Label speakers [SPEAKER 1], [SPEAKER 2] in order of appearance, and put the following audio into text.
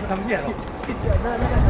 [SPEAKER 1] 看不见了。